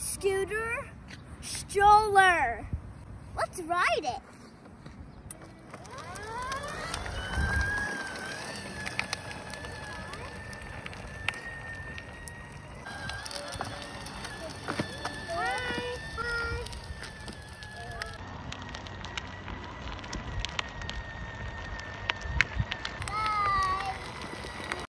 scooter, stroller. Let's ride it.